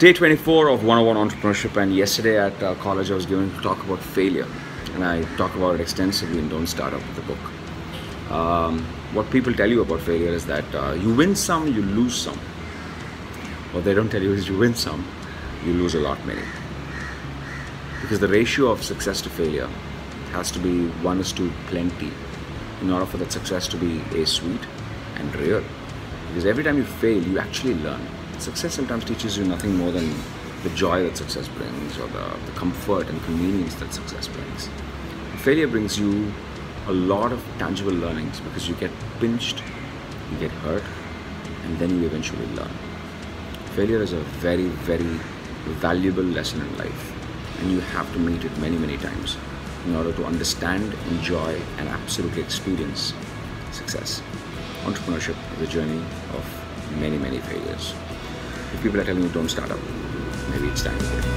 Day 24 of 101 Entrepreneurship, and yesterday at uh, college I was given to talk about failure, and I talk about it extensively in Don't Start Up, the book. Um, what people tell you about failure is that uh, you win some, you lose some. What they don't tell you is you win some, you lose a lot many. Because the ratio of success to failure has to be 1 is to plenty in order for that success to be a sweet and real. Because every time you fail, you actually learn success sometimes teaches you nothing more than the joy that success brings or the, the comfort and convenience that success brings. Failure brings you a lot of tangible learnings because you get pinched, you get hurt, and then you eventually learn. Failure is a very, very valuable lesson in life, and you have to meet it many, many times in order to understand, enjoy, and absolutely experience success. Entrepreneurship is a journey of many, many failures. If people are telling you don't start up, maybe it's time.